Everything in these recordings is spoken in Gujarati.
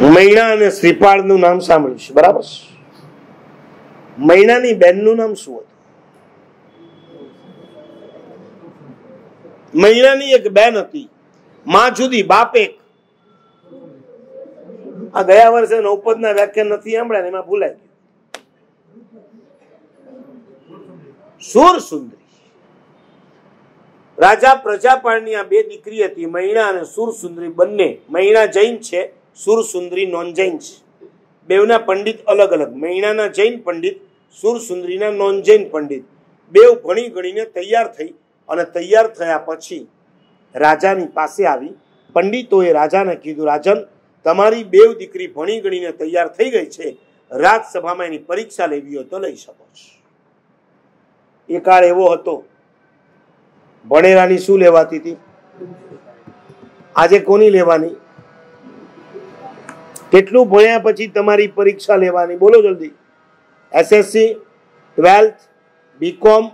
મૈણા અને શ્રીપાળનું નામ સાંભળ્યું છે. બરાબર મૈણાની મૈણાની બેનનું નામ શું હતું? મૈણાની એક બેન હતી. માં જુદી, બાપ એક. આ ગયા વર્ષે નૌપદના વ્યાખ્યાન નથી સાંભળ્યા ને એમાં ભૂલાઈ ગયું. સુર સુંદરી. રાજા પ્રજાપાળની આ બે દીકરી હતી, મૈણા અને સુર સુંદરી બંને. મૈણા જૈન છે. સુર સુંદરી નોન જૈન છે. બેવના પંડિત અલગ અલગ. મૈણાના જૈન પંડિત સુર સુંદરીના નોન જૈન પંડિત. બેવ ભણી ગણીને તૈયાર થઈ અને તૈયાર થયા પછી રાજાની પાસે આવી. પંડિતોએ રાજાને કીધું, રાજન, તમારી બેવ દીકરી ભણી ગણીને તૈયાર થઈ ગઈ છે. રાજસભામાં એની પરીક્ષા લેવી હોય તો લઈ શકો છો. એ કાળ એવો હતો. ભણેરાની શું લેવાતી હતી? આજે કોની લેવાની? કેટલું ભણ્યા પછી તમારી પરીક્ષા લેવાની? બોલો જલ્દી. SSC twelfth BCom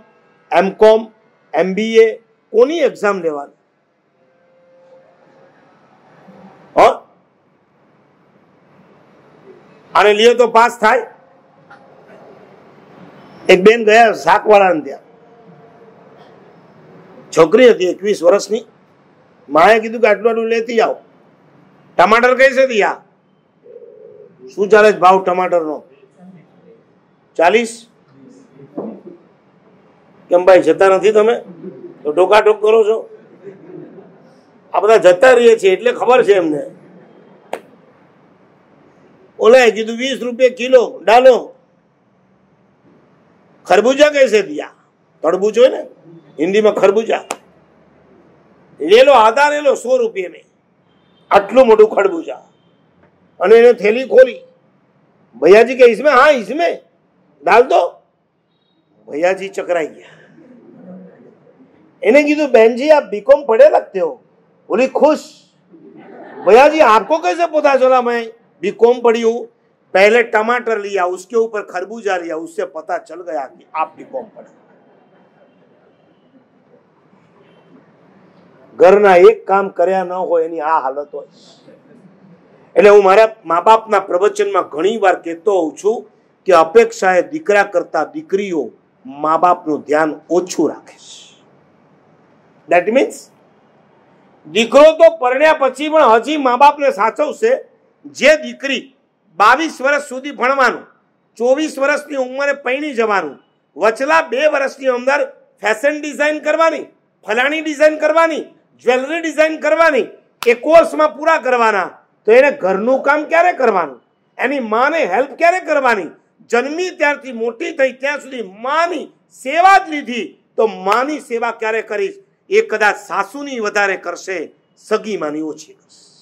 MCom MBA કોની એક્ઝામ લેવાની? અને લ્યો તો પાસ થાય. એક બેન ગયા શાકવાળાને ત્યાં. છોકરી હતી એકવીસ વર્ષની. માએ કીધું કે આટલું આટલું લેતી આવો. ટમાટર કઈ છે ત્યાં શું ચાલે ભાવ ટમાટર નો ચાલીસ? કેમ ભાઈ, જતા નથી તમે? તો ટોકાટોક કરો છો? આ બધા જતા રહીએ છીએ, એટલે ખબર છે એમને. ઓલાએ કીધું, વીસ રૂપિયા કિલો, ડાલો. ખરબૂજા કૈસે દિયા તડબૂજ હોય ને, હિન્દીમાં ખરબૂજા. લેલો, આધાર લેલો, સો રૂપિયા મેં આટલું મોટું ખરબૂજા. અને એને થેલી ખોલી भैया जी के इसमें हाँ इसमें डाल दो भैया जी चकराई गया इन्हें कीधु बहन जी आप बीकॉम पढ़े लगते हो बोली खुश भैया जी आपको कैसे पता चला मैं बीकॉम पढ़ी हूं पहले टमाटर लिया उसके ऊपर खरबूजा लिया उससे पता चल गया कि आप बीकॉम पढ़े ઘરના એક કામ કર્યા ન હોય એની આ હાલત હોય એટલે હું મારા મા બાપના પ્રવચનમાં ઘણી વાર કહેતો હોઉં છું કે અપેક્ષાએ દીકરા કરતા દીકરીઓ મા બાપનું ધ્યાન ઓછું રાખે છે. દેટ મીન્સ દીકરો તો પરણ્યા પછી પણ હજી મા બાપને સાચવશે. જે દીકરી બાવીસ વર્ષ સુધી ભણવાનું, ચોવીસ વર્ષની ઉંમરે પૈણી જવાનું, વચલા બે વર્ષની અંદર ફેશન ડિઝાઇન કરવાની, ફલાણી ડિઝાઇન કરવાની જ્વેલરી ડિઝાઇન કરવાની, એ કોર્સમાં પૂરા કરવાના તો એને ઘરનું કામ ક્યારે કરવાનું? એની માને હેલ્પ ક્યારે કરવાની? જન્મી ત્યારથી મોટી થઈ ત્યાં સુધી માની સેવા જ લીધી, તો માની સેવા ક્યારે કરીશ? એ કદાચ સાસુની વધારે કરશે, સગી માની ઓછી કરશે.